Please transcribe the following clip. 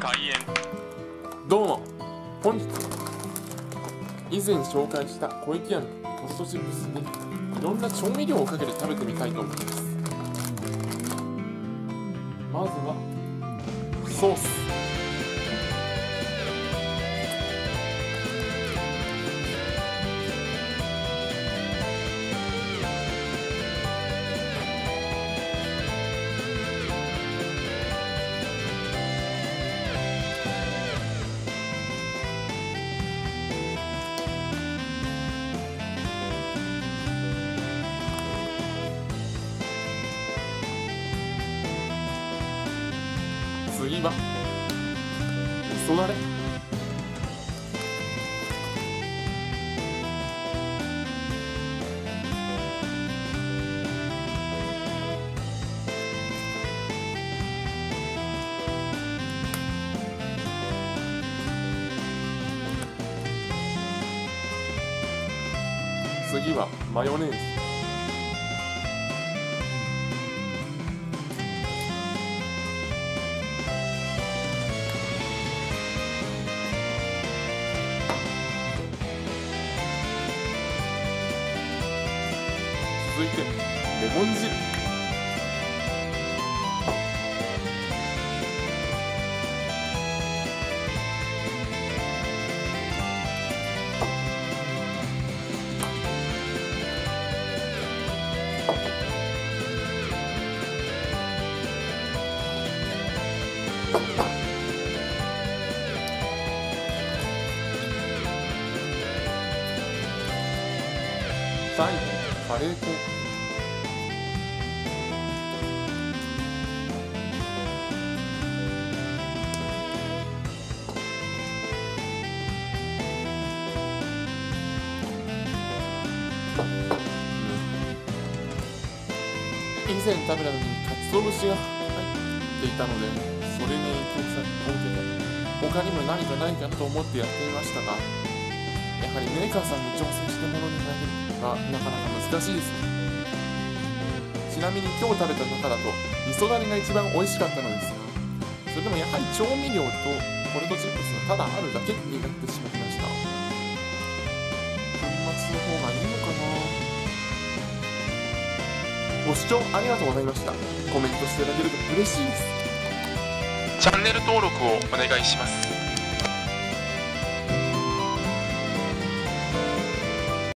開演。どうも。本日以前紹介した小池屋のポストチップスにいろんな調味料をかけて食べてみたいと思います。まずはソース。次は味噌だれ。次はマヨネーズ。続いてレモン汁。最後。カレー粉以前食べた時に鰹節が入っていたのでそれに影響さを受けて他にも何かないかなと思ってやってみましたがやはりメーカーさんに挑戦してものになるのはなかなか難しいです。ねちなみに今日食べた中だと味噌だれが一番美味しかったのですがそれでもやはり調味料とポテトチップスがただあるだけになってしまいました。粉末の方がいいのかなご視聴ありがとうございました。コメントしていただけると嬉しいです。チャンネル登録をお願いします。